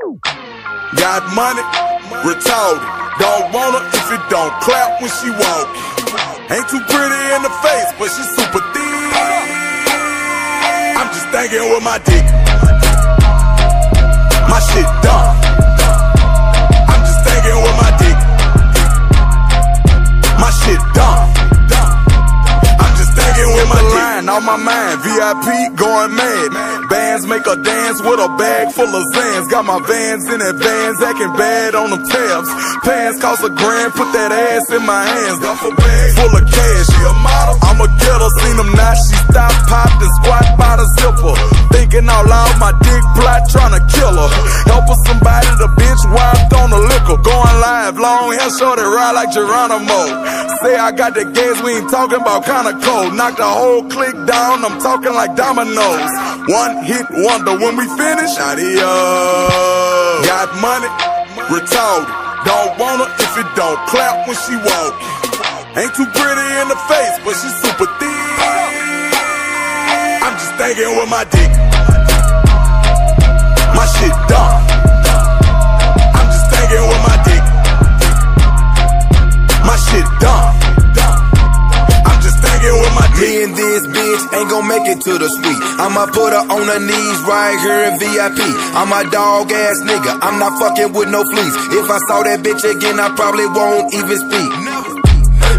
Got money, retarded. Don't want her if it don't clap when she walk. Ain't too pretty in the face, but she super thick. I'm just thinking with my dick. On my mind. VIP going mad. Bands make a dance with a bag full of Xans. Got my vans in advance, acting bad on them tabs. Pants cost a grand, put that ass in my hands. Duffel bag full of cash. She a model. I'm a getter, seen them now. She stop, popped and squat by the zipper. Thinking out loud, my dick plot trying to kill her. Help her somebody, the Live, long hair, short it ride like Geronimo. Say I got the gas, we ain't talking about cold. Knock the whole click down, I'm talking like dominoes. One hit wonder when we finish, adios. Got money, retarded. Don't want her if it don't clap when she walk. Ain't too pretty in the face, but she super thick. I'm just thinking with my dick. My shit dumb. And this bitch ain't gon' make it to the suite. I'ma put her on her knees right here in VIP. I'm a dog ass nigga, I'm not fucking with no fleas. If I saw that bitch again, I probably won't even speak.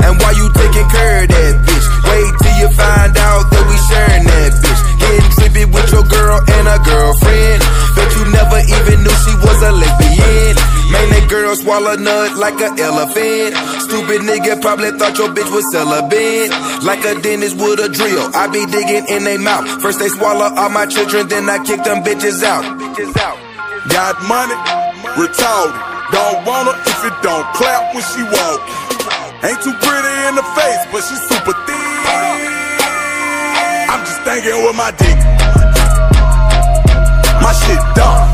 And why you taking care of that bitch? Wait till you find out that we sharing that bitch. Getting trippy with your girl and a girlfriend. Bet you never even knew she was a lesbian. Man, that girl swallow nut like an elephant. Stupid nigga probably thought your bitch was celibate. Like a dentist with a drill. I be digging in they mouth. First they swallow all my children, then I kick them bitches out. Got money, retarded. Don't want her if it don't clap when she walk. Ain't too pretty in the face, but she super thick. I'm just thinking with my dick. My shit dumb.